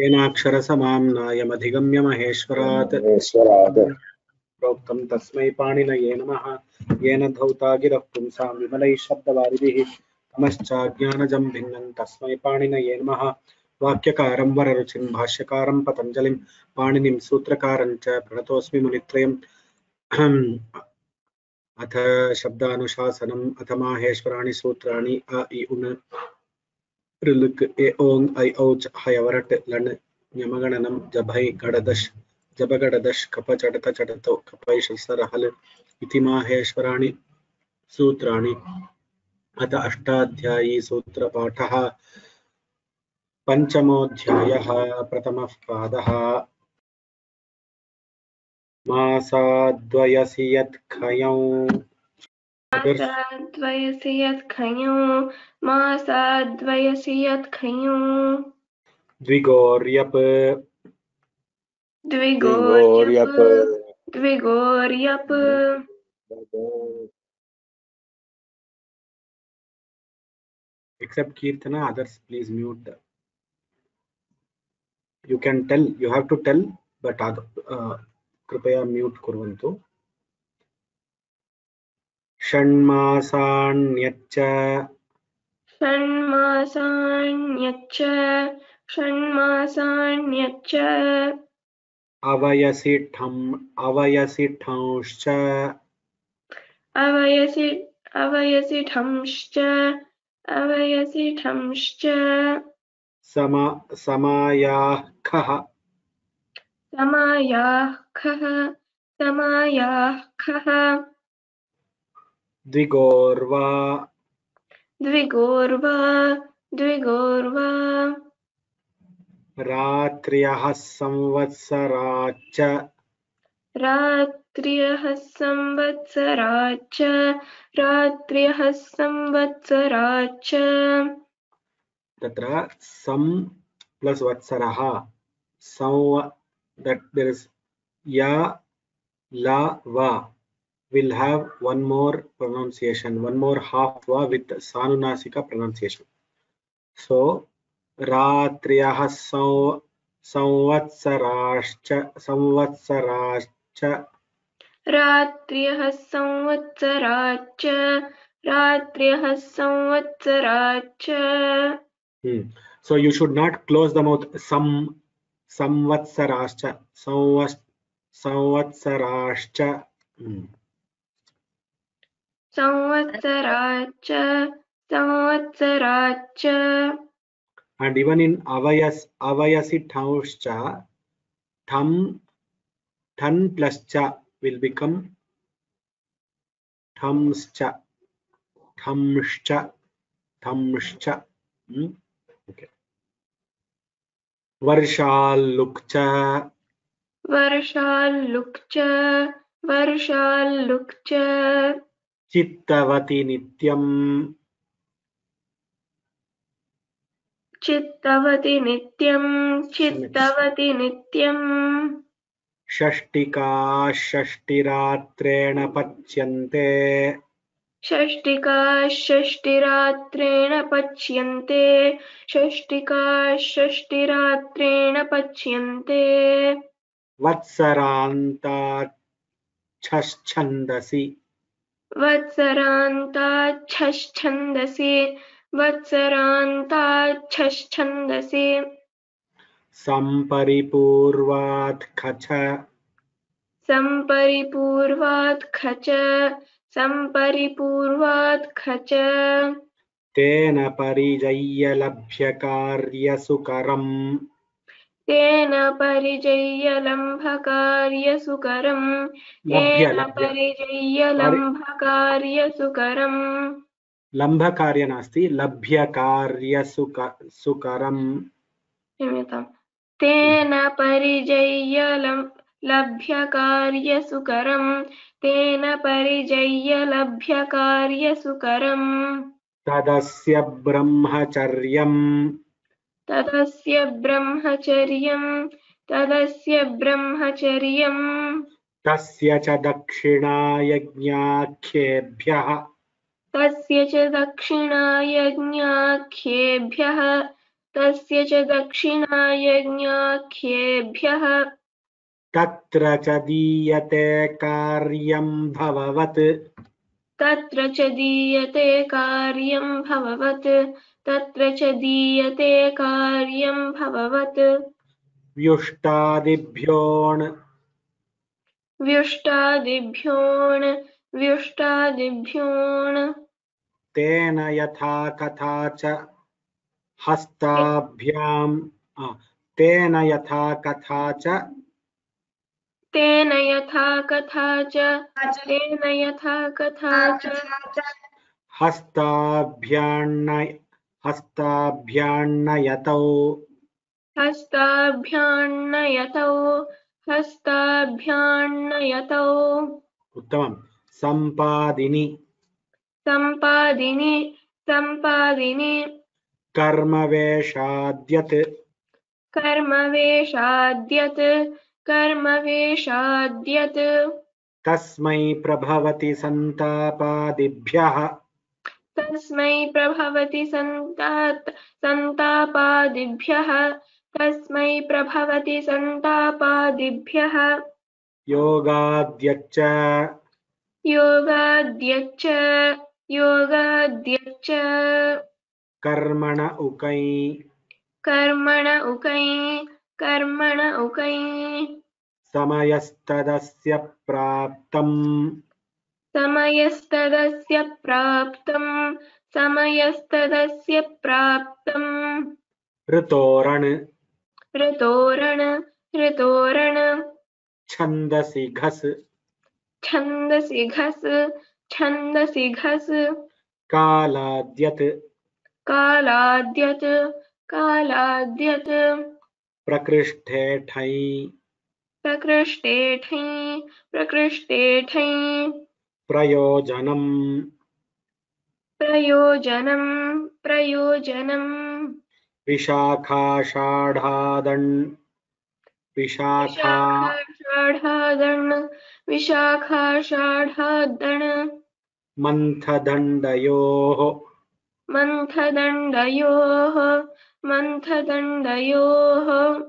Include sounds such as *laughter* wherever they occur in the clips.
येनाक्षरसमाम्नायमधिगम्य महेश्वरात् ईश्वरात् प्रोक्तं तस्मै पाणिनये नमः येन धौता गिरः पुंसां विमलैः शब्दवारिभिः तमश्चाज्ञानजं भिन्नं तस्मै पाणिनये नमः वाक्यकारं वररुचिं भाष्यकारं पतञ्जलिं पाणिनिं सूत्रकारं च प्रणतोऽस्मि मुनित्रयम् अथ शब्दानुशासनम् अथ माहेश्वराणि सूत्राणि अ इ उन् ऋलुक् ए ओङ् ऐ औच् हयवरट् लण् ञमगणनं जभै गडदश् जबगडदश् कप चडत चडतौ कपैशसरहल् इति माहेश्वराणि सूत्राणि अथ अष्टाध्यायी सूत्रपाठः पञ्चमोऽध्यायः प्रथमः पादः मासाद्वयसि यत्खयौ मासाद्वयसि यत्खञौ मासाद्वयसि यत्खञौ द्विगोर्यप् द्विगोर्यप् द्विगोर्यप् द्विगोर्यप् except Kirtana, others please mute. You can tell, you have to tell, but oth- uh, कृपया म्यूट् कुर्वन्तु षण्मासान्यच्च षण्मासान्यच्च षण्मासान्यच्च अवयसि ठम् अवयसि ठंश्च अवयसि अवयसि ठंश्च अवयसि ठंश्च सम समायाः खः समायाः खः समायाः खः द्विगोर्वा द्विगोर्वा द्विगोर्वा रात्र्यः संवत्सराच्च रात्र्यः संवत्सराच्च रात्र्यः संवत्सराच्च तत्र सम् plus वत्सरः संव that there is ya la va will have one more pronunciation one more half va with sanunasika pronunciation so ratriyah sav संवत्सराश्च संवत्सराश्च रात्र्यः संवत्सराच्च रात्र्यः संवत्सराच्च Hmm. So you should not close the mouth. Sam samvatsarascha samvas samvatsarascha. Hmm. Samvatsaracha, Samvatsaracha. And even in Avayas, Avayasi Tauscha, Tham, Than plus Cha will become Thamscha, Thamscha, Thamscha. Hmm? Okay. Varshalukcha. Varshalukcha, Varshalukcha. चित्तवति नित्यम्। चित्तवति नित्यं चित्तवति नित्यम्। षष्टिका षष्टिरात्रेण पच्यन्ते। षष्टिका षष्टिरात्रेण पच्यन्ते। षष्टिका षष्टिरात्रेण पच्यन्ते। वत्सरान्ताच्छन्दसि वत्सरान्ताच्छन्दसि वत्सरान्ताच्छन्दसि सम्परिपूर्वात् खच। सम्परिपूर्वात् खच। सम्परिपूर्वात् खच। तेन परिजय्य लभ्यकार्यसुकरम् तेन परिजय्य लम्भकार्यसुकरम् तेन परिजय्य लम्भकार्यसुकरम् लम्भकार्य नास्ति लभ्यकार्यसुक सुकरम् क्षम्यताम्। तेन परिजय्य लभ्यकार्यसुकरम्। तेन परिजय्य लभ्यकार्यसुकरम् तदस्य ब्रह्मचर्यम्। तदस्य ब्रह्मचर्यम् तदस्य ब्रह्मचर्यम्। तस्य च दक्षिणायज्ञाख्येभ्यः। तस्य च दक्षिणायज्ञाख्येभ्यः। तस्य च दक्षिणायज्ञाख्येभ्यः। तत्र च दीयते कार्यं भववत्। तत्र च दीयते कार्यं भववत्। तत्र च दीयते कार्यं भववत्। व्युष्टादिभ्योऽण् व्युष्टादिभ्योऽण् व्युष्टादिभ्योऽण् तेन यथा कथा च हस्ताभ्याम्। तेन यथा कथा च तेन यथा कथा च तेन यथा कथा च। हस्ताभ्यान्न हस्ताभ्यान्नयतौ। हस्ताभ्यान्नयतौ। हस्ताभ्यान्नयतौ। उत्तमं सम्पादिनि। सम्पादिनि। सम्पादिनि। कर्मवेषाद्यत्। कर्मवेषाद्यत्। कर्मवेषाद्यत्। तस्मै प्रभवति सन्तापादिभ्यः। तस्मै प्रभवति सन्तात् सन्तापादिभ्यः। तस्मै प्रभवति सन्तापादिभ्यः। योगाद्यच्च योगाद्यच्च योगाद्यच्च कर्मण उकै। कर्मण उकै। कर्मण उकै। समयस्तदस्य प्राप्तम्। समयस्तदस्य प्राप्तं समयस्तदस्य प्राप्तं ऋतोरण। ऋतोरण ऋतोरण। छन्दसि घस् छन्दसि घस् छन्दसि घस् कालाद्यत्। कालाद्यत् कालाद्यत्। प्रकृष्टे ठै। प्रकृष्टे ठै प्रकृष्टे ठै। प्रयोजनम्। प्रयोजनं प्रयोजनं विशाखाषाढादण्। विशाखा विशाखाषाढादण्। विशाखाषाढादण्। मन्थदण्डयोः। मन्थदण्डयोः। मन्थदण्डयोः।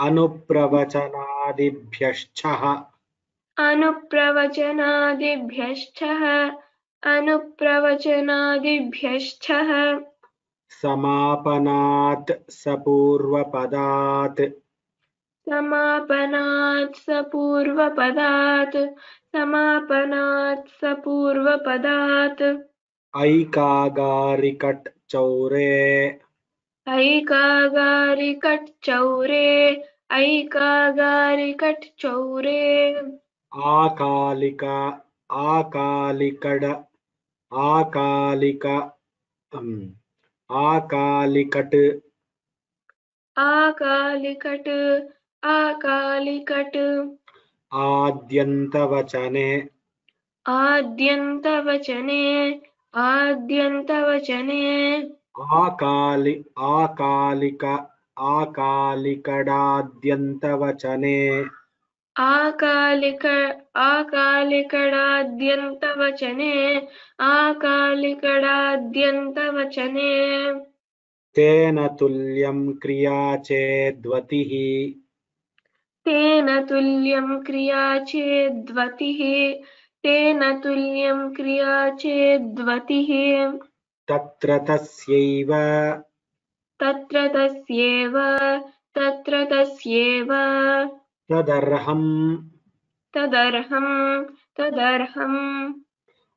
अनुप्रवचनादिभ्यश्चः अनुप्रवचनादिभ्यष्टः अनुप्रवचनादिभ्यष्टः समापनात् सपूर्वपदात्। समापनात् सपूर्वपदात्। समापनात् सपूर्वपदात्। ऐकागारिकट् चौरे ऐकागारिकट् चौरे ऐकागारिकट् चौरे ఆకాలిక ఆకాలికడ ఆకాలిక ఆకాలికట్. ఆకాలికట్ ఆకాలికట్. ఆద్యంతవచనే. ఆద్యంతవచనే ఆద్యంతవచనే. ఆకాలి ఆకాలిక ఆకాలికడాద్యంతవచనే. आकालिक आकालिकडाद्यन्तवचने आकालिकडाद्यन्तवचने। तेन तुल्यं क्रिया चेद्वतिः। तेन तुल्यं क्रिया चेद्वतिः। तेन तुल्यं क्रिया चेद्वतिः। तत्र तस्यैव। तत्र तस्येव। तत्र तस्येव। तदर्हम्। तदर्हं तदर्हम्।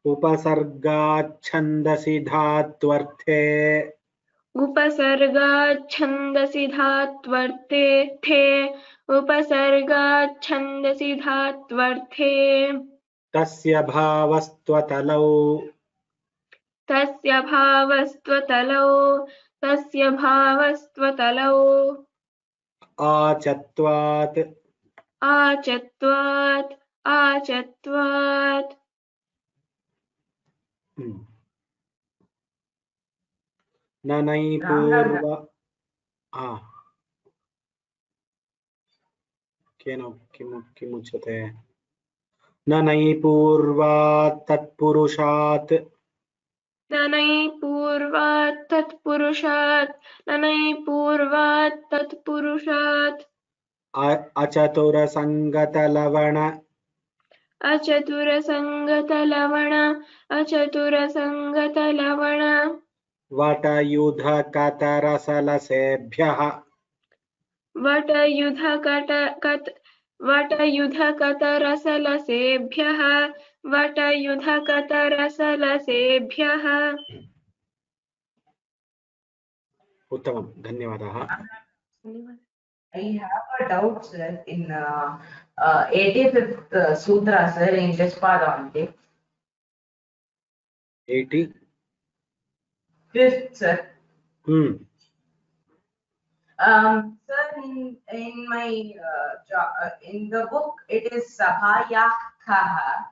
उपसर्गाच्छन्दसि धात्वर्थे। उपसर्गाच्छन्दसि धात्वर्थे थे। उपसर्गाच्छन्दसि धात्वर्थे। तस्य भावस्त्वतलौ तस्य भावस्त्वतलौ तस्य भावस्त्वतलौ आचत्वात्। आचत्वात् आचत्वात्। hmm. ननै पूर्व केन ननै पूर्वात् तत्पुरुषात्। ननै पूर्वात् तत्पुरुषात्। ननै पूर्वात् तत्पुरुषात्। अचतुरसङ्गतलवण। अचतुरसङ्गतलवण। अचतुरसङ्गतलवण। वटयुधकतरसलसेभ्यः। वटयुधकट कत वटयुधकतरसलसेभ्यः। वटयुधकतरसलसेभ्यः। उत्तमं धन्यवादाः। I have a doubt, sir, in uh, uh, 85th uh, Sutra, sir, in Jaspadante. एटि Fifth, sir. Hmm. Um, sir, in, in my, uh, uh, in the book, it is Sabhayakaha,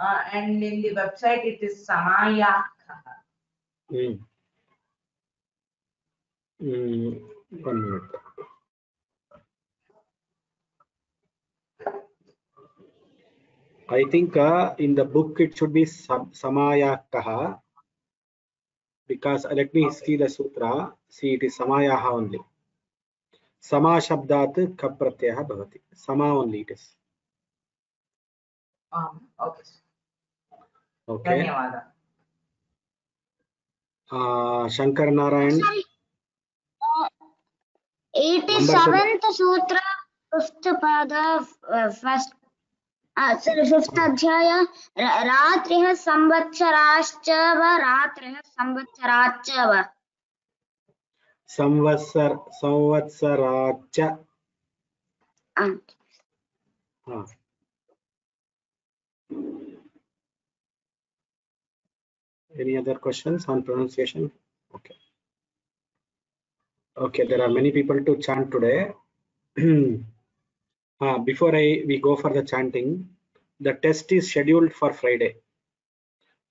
uh, and in the website, it is Samayakaha. Hmm. Hmm. One minute. I think uh, in the book it should be sam- Samayakaha because uh, let me see the sutra. See, it is Samayaha only. Sama Shabdat Ka Pratyaya Bhavati. Sama only it is. Um, okay, sir. Okay. Dhanyavada. Uh, Shankar Narayan. eighty-seventh sutra, fifth pada, uh, first, uh, adhyaya, ra- ratriः संवत्सराश्च वा रात्रिः संवत्सराश्च वा संवत्सर संवत्सराच आम्. हाँ. Any other questions on pronunciation? Okay. Okay, there are many people to chant today. Ah, before I we go for the chanting, the test is scheduled for Friday.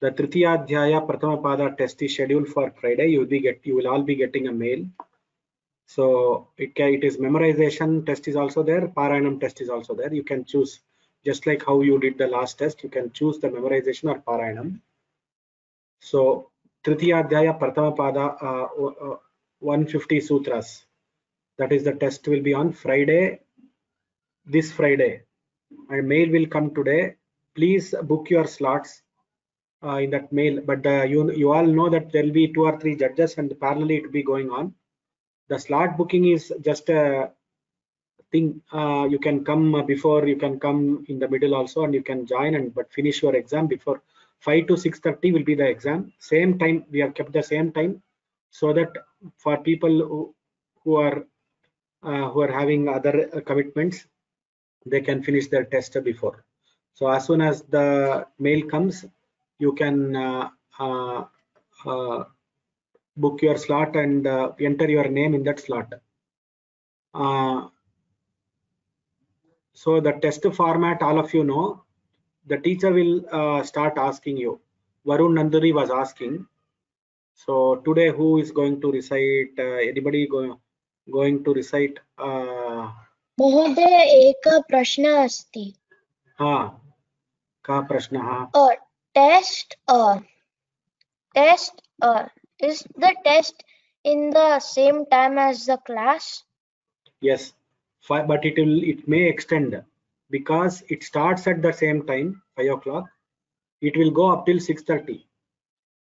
The Tritiya Adhyaya Prathama Pada test is scheduled for Friday. You will be get you will all be getting a mail. So it it is memorization test is also there, Parayanam test is also there. You can choose just like how you did the last test. You can choose the memorization or Parayanam. So Tritiya Adhyaya Prathama Pada uh, uh, 150 sutras. That is the test will be on Friday, this Friday. And mail will come today. Please book your slots uh, in that mail. But uh, you you all know that there will be two or three judges and parallelly it will be going on. The slot booking is just a thing. Uh, you can come before, you can come in the middle also, and you can join and but finish your exam before 5 to 6:30 will be the exam. Same time we have kept the same time so that for people who, who are uh, who are having other commitments, they can finish their test before. So as soon as the mail comes, you can uh, uh, uh, book your slot and uh, enter your name in that slot. Uh, so the test format, all of you know, the teacher will start asking you. Varun Nanduri was asking. So today, who is going to recite? Anybody going going to recite? Uh, महोदय एकः प्रश्नः अस्ति हाँ, का प्रश्नः? or test or test or is the test in the same time as the class Yes, fi- but it will it may extend because it starts at the same time, five o'clock. It will go up till six thirty.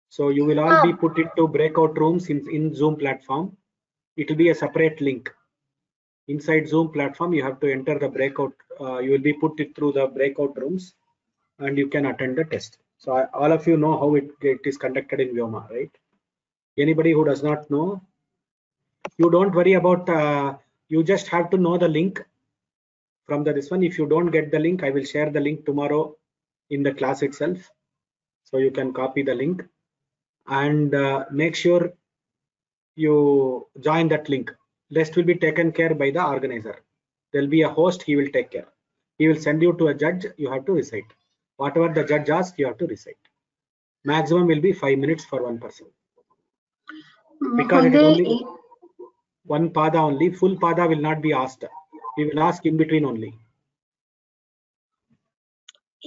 So you will all be Ah. put into breakout rooms in in Zoom platform. It will be a separate link. Inside Zoom platform, you have to enter the breakout. Uh, you will be put it through the breakout rooms, and you can attend the test. So I, all of you know how it, it is conducted in Vyoma, right? Anybody who does not know, you don't worry about. Uh, you just have to know the link from the this one. If you don't get the link, I will share the link tomorrow in the class itself. So you can copy the link and uh, make sure you join that link Rest will be taken care by the organizer. There will be a host, he will take care. He will send you to a judge, you have to recite. Whatever the judge asks, you have to recite. Maximum will be five minutes for one person. Because it is only one pada only, full pada will not be asked. We will ask in between only.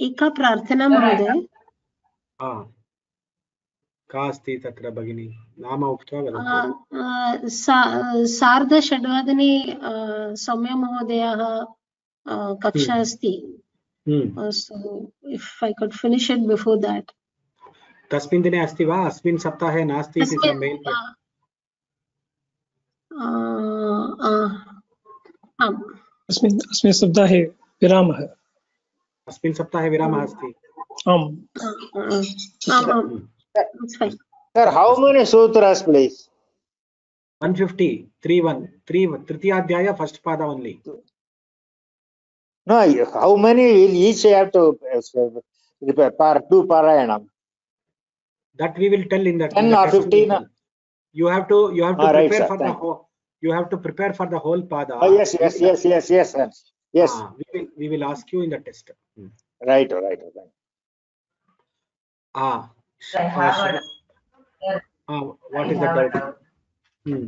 एका प्रार्थना महोदय Ah, का अस्ति तत्र भगिनी? नाम उक्त्वा वदतु सार्धषड्वादने सौम्यमहोदयः कक्षा. अस्ति। हम्म। So if I could finish it before that तस्मिन् दिने अस्ति वा? अस्मिन् सप्ताहे नास्ति इति मेल् आम्। अस्मिन् अस्मिन् सप्ताहे विरामः। अस्मिन् सप्ताहे विरामः अस्ति। आम्। Sir, how many sutras, please? 150, 3 1, 3 Tritiyadhyaya, first pada only. No, how many will each have to uh, prepare? Par, two parayanam. That we will tell in the 10 in the or 15. You have to you have to prepare right, for the whole you have to prepare for the whole pada. Oh, yes, yes, yes, yes, yes, sir. Yes. Ah, we, will, we will ask you in the test. Hmm. Right, right, right. Ah, I have a, ah what I is the have a doubt doubt. hmm.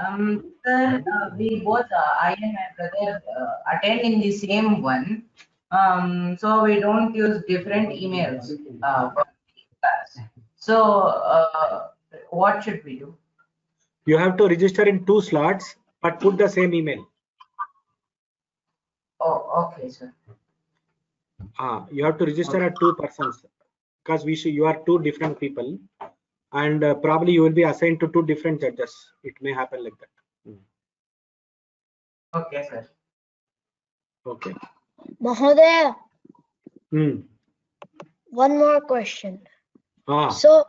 Um, sir, uh, we both, uh, I and my brother, uh, attend in the same one. Um, so we don't use different emails. Uh, for the class. so, uh, what should we do? you have to register in two slots but put the same email Oh, okay, sir. ah you have to register at two persons because we should you are two different people and uh, probably you will be assigned to two different judges it may happen like that Okay, sir. okay Mahodaya, hmm. one more question. ah So,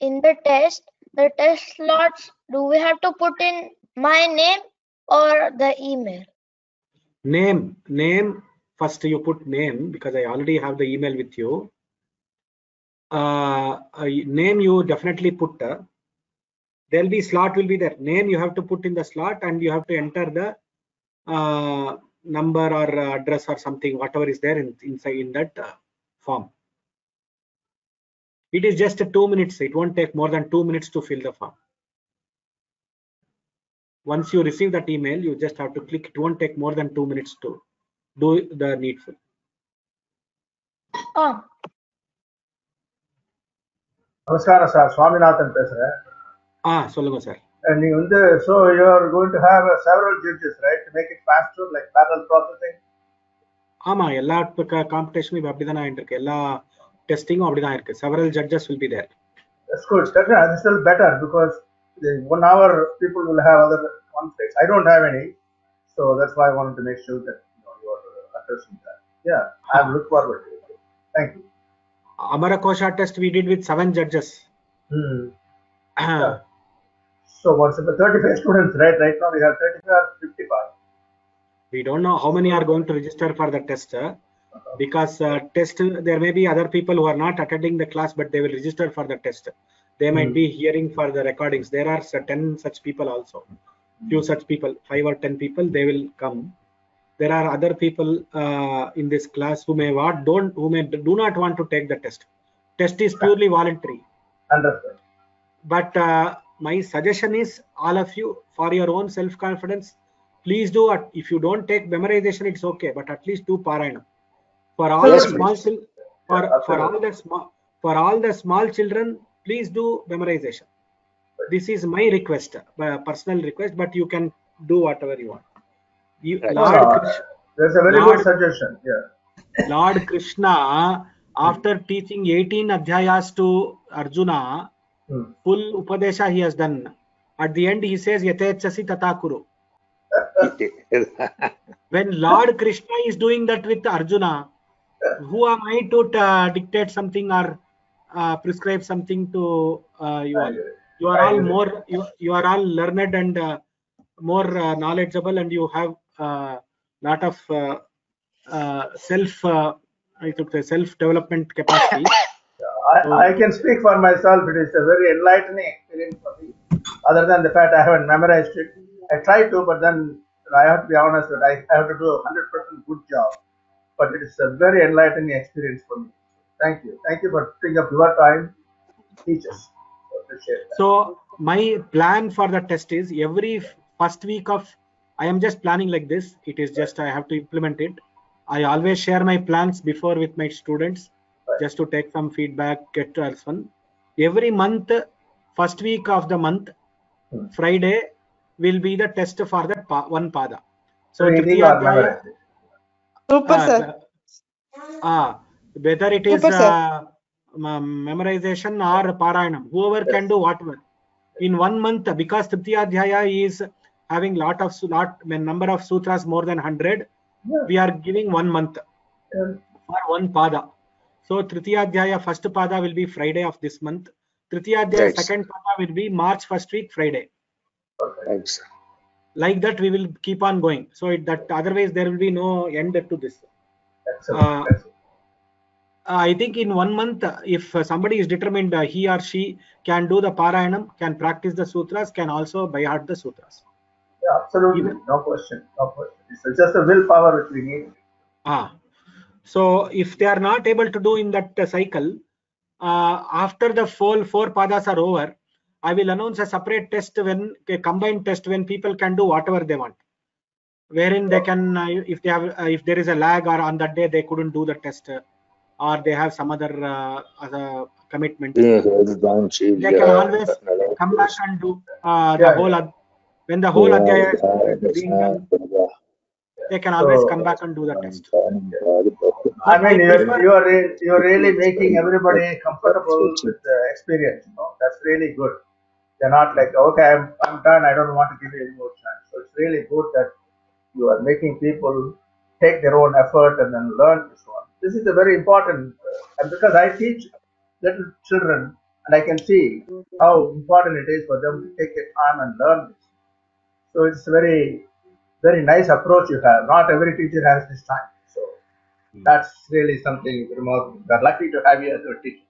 in the test, the test slots, do we have to put in my name or the email? name name first you put name because i already have the email with you uh, name you definitely put uh, there'll be slot will be there. Name you have to put in the slot and you have to enter the uh, number or address or something whatever is there in, inside in that uh, form. It is just two minutes. It won't take more than two minutes to fill the form. Once you receive that email you just have to click. It won't take more than two minutes to do the needful. Oh, நமஸ்காரம் sir Swaminathan பேசுறேன் ah சொல்லுங்க sir நீங்க வந்து you are going to have uh, several judges right to make it faster like parallel processing ஆமா எல்லா காம்படிஷனும் இப்ப அப்படிதான் ஆயிட்டு இருக்கு எல்லா டெஸ்டிங்கும் அப்படிதான் இருக்கு several judges will be there that's good that's, that's still better because the one hour people will have other conflicts I don't have any so that's why I wanted to make sure that you know you are uh, addressing that yeah I look forward to it thank you amara kosha test we did with seven judges. Hmm. so what's about 35 students right? Right now we have 35 or 55 we don't know how many are going to register for the test uh, because uh, test there may be other people who are not attending the class but they will register for the test. They might Hmm. be hearing for the recordings. There are uh, 10 such people also. Few such people five or 10 people they will come there are other people uh, in this class who may what don't who may do not want to take the test. Test is purely voluntary. Understood. But uh, my suggestion is all of you for your own self confidence please do it if you don't take memorization it's okay but at least do parayana for all the small chil- for for all the small for all the small children please do memorization. This is my request uh, personal request but you can do whatever you want you, lord, No, no, Krish- that's a very Lord- good suggestion yeah. Lord krishna after teaching 18 adhyayas to arjuna Hmm. full upadesha he has done. At the end he says yatechasi tata kuru. *laughs* When lord krishna is doing that with arjuna who am i to uh, dictate something or uh, prescribe something to uh, you all? You are all more you, you are all learned and uh, more uh, knowledgeable and you have a lot of uh, uh, self uh, i took the self development capacity I, I can speak for myself. It is a very enlightening experience for me. Other than the fact I haven't memorized it, I try to, but then I have to be honest that I, have to do a hundred percent good job. But it is a very enlightening experience for me. Thank you. Thank you for taking up your time. to Teach us. I appreciate that. so my plan for the test is every first week of i am just planning like this it is just i have to implement it i always share my plans before with my students Right. just to take some feedback get to us one every month first week of the month Hmm. friday will be the test for that pa- one pada so Reading Tritiya or Adhyaya- memorizing. Super, Ah, sir. the- ah, whether it is Super, sir. uh, m- memorization or parayanam, whoever can do whatever. In one month, because Tritiya Adhyaya is having lot of su- lot when number of sutras more than hundred, Yeah. we are giving one month Yeah. for one pada. So Tritiya Adhyaya first pada will be Friday of this month. Tritiya Adhyaya Right. second pada will be March first week Friday. Okay. Right. Like that we will keep on going. So it, that otherwise there will be no end to this. Uh, Uh, I think in one month, if somebody is determined uh, he or she can do the Parayanam, can practice the sutras, can also by heart the sutras. Yeah, absolutely. No question. No question. It's just a willpower which we need. Ah, so if they are not able to do in that uh, cycle, uh, after the full four padas are over, I will announce a separate test when a combined test when people can do whatever they want, wherein they can uh, if they have uh, if there is a lag or on that day they couldn't do the test uh, or they have some other uh, other commitment. Yeah, head down, shield, They can always yeah, come back and do uh, the Yeah, whole ad- when the whole yeah, adhyaya is being done, they can always So- come back and do the test. I mean, you're, you're, you're really making everybody comfortable with the experience. You know? That's really good. They're not like, okay, I'm, I'm done. I don't want to give you any more chance. So it's really good that you are making people take their own effort and then learn this one. This is a very important, and because I teach little children, and I can see how important it is for them to take their time and learn this. So it's a very, very nice approach you have. Not every teacher has this time. So that's really something remarkable. We're lucky to have you as a teacher.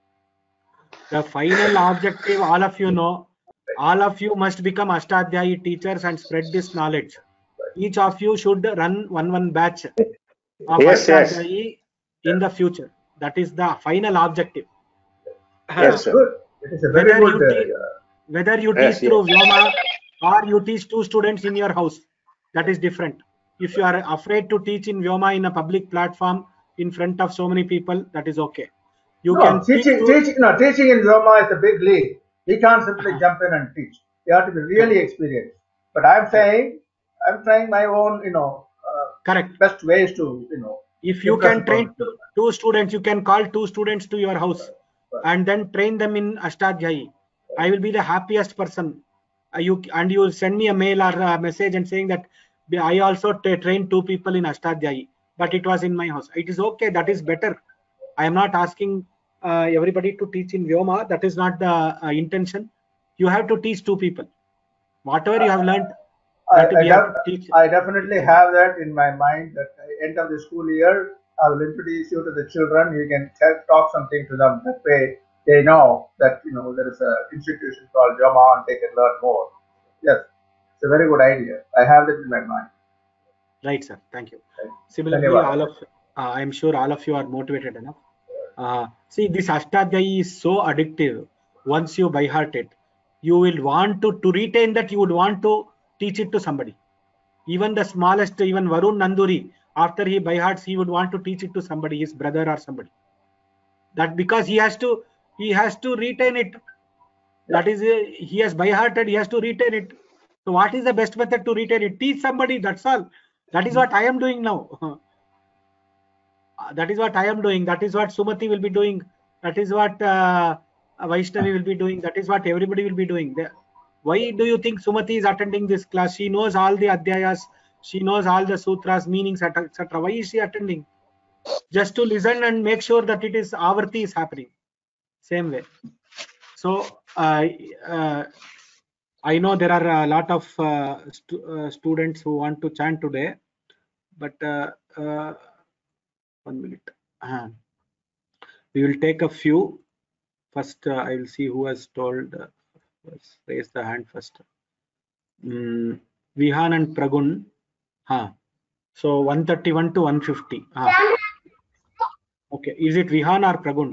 The final objective, all of you know, all of you must become Ashtadhyayi teachers and spread this knowledge. Each of you should run one one batch of *laughs* Yes, yes. Ashtadhyayi in the future. That is the final objective. Yes, sir. Good. It is a very Whether good. you teach, Uh, whether you Yes, teach through Vyoma or you teach two students in your house, that is different. If you are afraid to teach in Vyoma in a public platform in front of so many people, that is okay. You no, can teach teaching, to- teaching, no, teaching in Vyoma is a big league. We can't simply jump in and teach. You have to be really experienced. But I'm saying, I'm trying my own, you know, uh, correct. best ways to, you know, if you can train two, two students you can call two students to your house and then train them in ashtadhyayi i will be the happiest person you and you send me a mail or a message and saying that i also tra- trained two people in ashtadhyayi but it was in my house. It is okay that is better. I am not asking uh, everybody to teach in vyoma. That is not the uh, intention. You have to teach two people. Whatever you have learned I, I, def- I definitely have that in my mind that at the end of the school year, I will introduce you to the children. You can talk something to them. That way they know that, you know, there is a institution called Vyoma and they can learn more. Yes, it's a very good idea. I have that in my mind. Right, sir. Thank you. Similarly, Dhanyavad. all of uh, I am sure all of you are motivated enough. Uh, see, this Ashtadhyayi is so addictive. Once you by heart it, you will want to to retain that. You would want to teach it to somebody. Even the smallest, even Varun Nanduri, after he by hearts, he would want to teach it to somebody, his brother or somebody. That because he has to, he has to retain it. That is, uh, he has by hearted. He has to retain it. So, what is the best method to retain it? Teach somebody. That's all. That is what I am doing now. *laughs* Uh, that is what I am doing. That is what Sumati will be doing. That is what uh, Vaishnavi will be doing. That is what everybody will be doing. Why do you think Sumati is attending this class? She knows all the adhyayas. She knows all the sutras, meanings, etc. Why is she attending? Just to listen and make sure that it is avarti is happening. Same way. So uh, uh, I know there are a lot of uh, stu- uh, students who want to chant today, but uh, uh, one minute. Uh, we will take a few. First, uh, I will see who has told. Uh, raise the hand first. Mm, Vihan and Pragun. Huh. So 131 to 150. Ah. Okay. Is it Vihan or Pragun?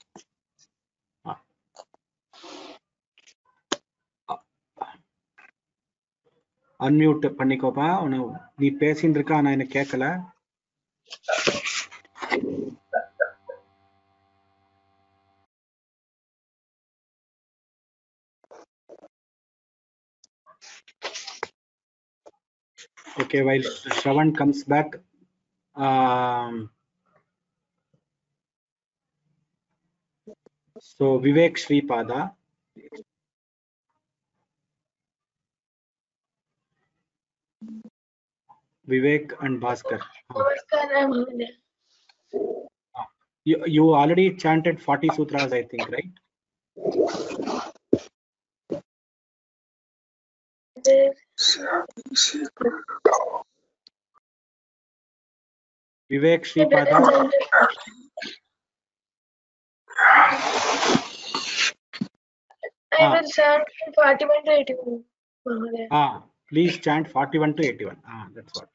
Unmute பண்ணிக்கோப்பா உன நீ பேசின்னு இருக்க ஆனா எனக்கு கேட்கல Okay, while Shravan comes back, um, so Vivek Sripada. Vivek and Bhaskar. Ah, You, you already chanted 40 sutras, I think, right? Vivek Sripada. I will 41 to 81, Ah, please chant 41 to 81. Ah, that's what.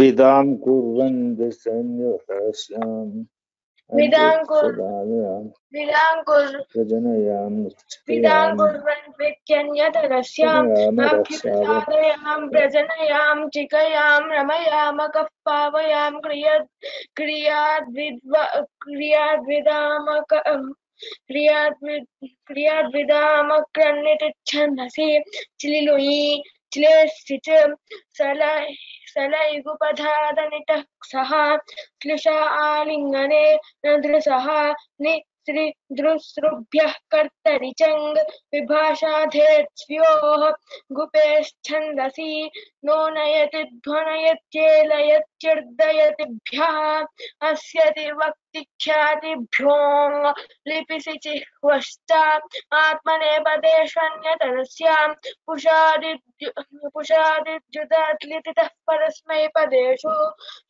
विदां कुर्वन् दशन्यहस्याम् विदां कुर्वन् विद्यन्यतरस्याम् अभ्युत्सादयां प्रजनयां चिकयां रमयामकः पावयां क्रियद् क्रियाद्विद्व क्रियाद्विदामक क्रियाद्विद् क्रियाद्विदामक्रन्नितिच्छन्दसि चिलिलुयि चिलेश्चित् सलै सलैगुपधादनितः सः क्लिशा आलिङ्गने नि श्री दृसृभ्यः कर्तरि चङ् विभाषाधेर्स्योः गुपेश्छन्दसि no नयति ध्वनयत्येलयत्यर्दयतिभ्यः अस्यति वक्तिख्यातिभ्योऽङ् लिपिसि चिह्वश्च आत्मनेपदेष्वन्यतरस्यां पुषादि पुषादिद्युदात्लितितः परस्मैपदेषु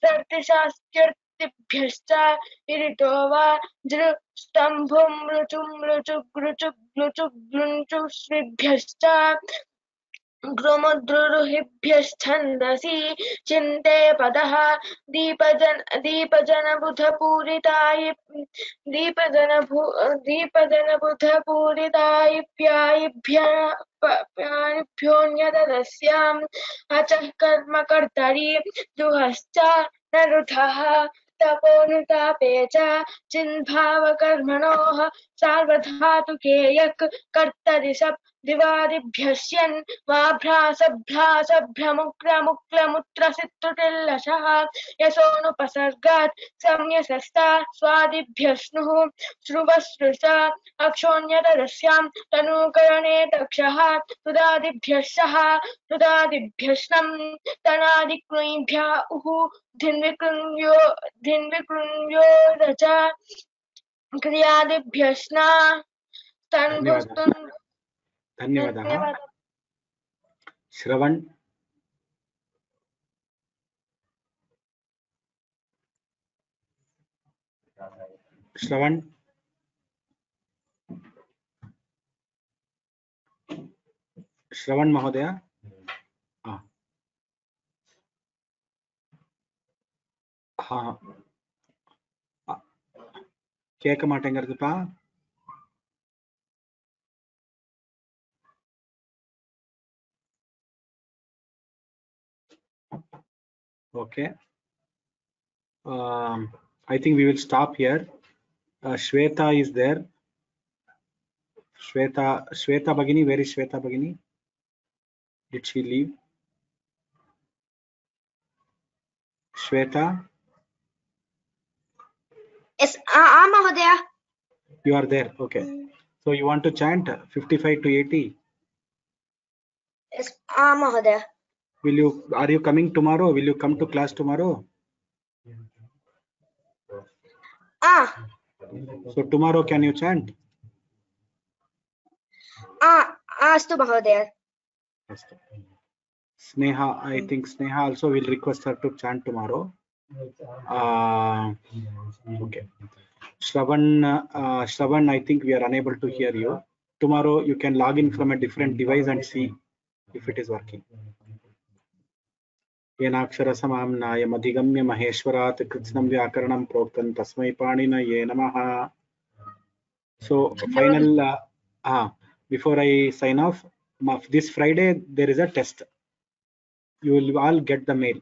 सर्तिशास्त्यर्तिभ्यश्च तेभ्यस्तायिरितोवा जलस्तम्भुं ऋचुं ऋचुग्रुचुग्लुचुग्लुञ्चुष्विभ्यश्च दीपजन चिन्ते पदः दीपजन, दीपजनबुधपूरितायि दीपजन दीपजनबुधपूरितायिभ्यायिभ्याभ्योऽन्यदस्याम् अचः कर्मकर्तरि जुहश्च न रुधः तपोनुतापे च चिन्भावकर्मणोः सार्वधातुके यक् कर्तरि सप् दिवादिभ्यस्यन् वाभ्रासभ्रासभ्रमुक्रमुक्लमुत्रसित्तुटिल्लषः यशोऽनुपसर्गात् सम्यसस्ता स्वादिभ्यस्नुः। श्रुवसृषा तनूकरणे दक्षः। उः क्रियादिभ्यश्ना धन्यवादः। धन्यवादः। श्रवण। श्रवण। श्रवण महोदय। हाँ। हाँ। கேட்க மாட்டேங்கிறதுப்பா okay Um, I think we will stop here. Uh, Shweta is there. Shweta, Shweta Bagini, where is Shweta Bagini? Did she leave? Shweta, Yes, ah, Mahodaya. you are there. Okay. So you want to chant 55 to 80? Yes, ah, Mahodaya. Will you, are you coming tomorrow? Will you come to class tomorrow? Ah, So tomorrow can you chant? ah, Astu Mahodaya. Sneha, I think Sneha also will request her to chant tomorrow. Uh, okay. Shravan, uh, Shravan, I think we are unable to hear you. Tomorrow you can log in from a different device and see if it is working. येनाक्षरसमाम्नायमधिगम्य महेश्वरात् कृत्स्नं व्याकरणं प्रोक्तं तस्मै पाणिनये नमः So final, uh, ah, before I sign off, ma- this Friday there is a test. You will all get the mail.